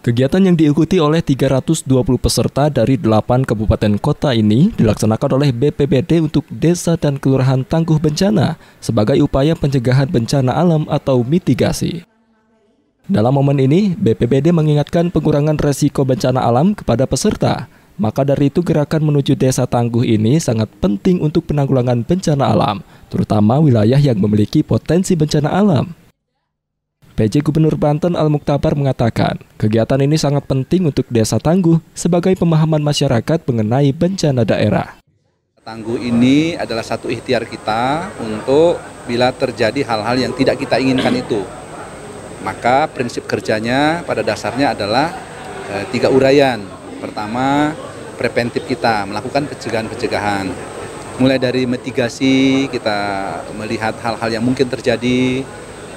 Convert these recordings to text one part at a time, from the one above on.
Kegiatan yang diikuti oleh 320 peserta dari 8 kabupaten kota ini dilaksanakan oleh BPBD untuk desa dan kelurahan tangguh bencana sebagai upaya pencegahan bencana alam atau mitigasi. Dalam momen ini, BPBD mengingatkan pengurangan resiko bencana alam kepada peserta. Maka dari itu gerakan menuju desa tangguh ini sangat penting untuk penanggulangan bencana alam, terutama wilayah yang memiliki potensi bencana alam. PJ Gubernur Banten Al-Muktabar mengatakan, kegiatan ini sangat penting untuk Desa Tangguh sebagai pemahaman masyarakat mengenai bencana daerah. Tangguh ini adalah satu ikhtiar kita untuk bila terjadi hal-hal yang tidak kita inginkan itu. Maka prinsip kerjanya pada dasarnya adalah e, tiga uraian. Pertama, preventif kita melakukan pencegahan-pencegahan. Mulai dari mitigasi, kita melihat hal-hal yang mungkin terjadi,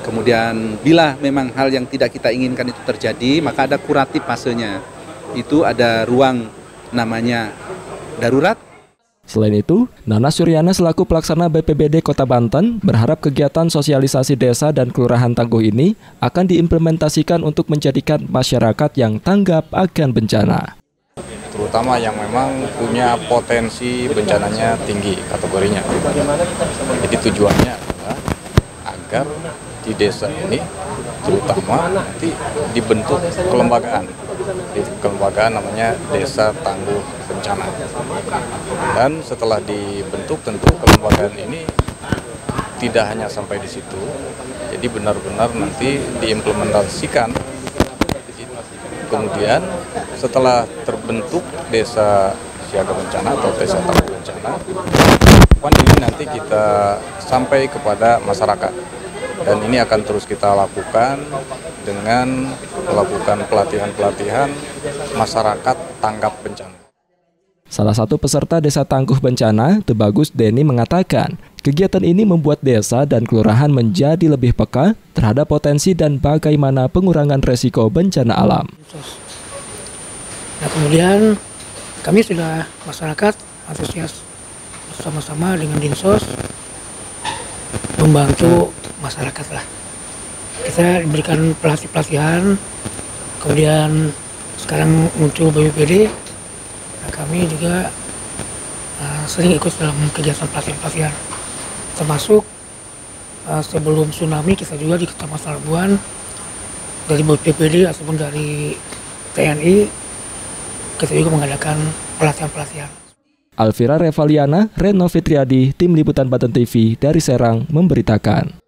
Kemudian bila memang hal yang tidak kita inginkan itu terjadi, maka ada kuratif fasenya. Itu ada ruang namanya darurat. Selain itu, Nana Suryana selaku pelaksana BPBD Kota Banten berharap kegiatan sosialisasi desa dan kelurahan tangguh ini akan diimplementasikan untuk menjadikan masyarakat yang tanggap akan bencana. Terutama yang memang punya potensi bencananya tinggi kategorinya. Jadi tujuannya adalah agar di desa ini terutama nanti dibentuk kelembagaan. Di kelembagaan namanya desa tangguh bencana. Dan setelah dibentuk tentu kelembagaan ini tidak hanya sampai di situ jadi benar-benar nanti diimplementasikan. Kemudian setelah terbentuk desa siaga bencana atau desa tangguh bencana ini nanti kita sampai kepada masyarakat dan ini akan terus kita lakukan dengan melakukan pelatihan-pelatihan masyarakat tanggap bencana. Salah satu peserta Desa Tangguh Bencana, Tebagus Deni mengatakan, kegiatan ini membuat desa dan kelurahan menjadi lebih peka terhadap potensi dan bagaimana pengurangan resiko bencana alam. Nah kemudian kami sudah masyarakat antusias bersama-sama dengan Dinsos membantu masyarakat lah kita diberikan pelatih pelatihan kemudian sekarang muncul BPPD nah, kami juga uh, sering ikut dalam kegiatan pelatihan pelatihan termasuk uh, sebelum tsunami kita juga di Kecamatan Labuan dari BPPD ataupun dari TNI kita juga mengadakan pelatihan-pelatihan. Alvira Revaliana, Reno Fitriadi, Tim Liputan Banten TV dari Serang memberitakan.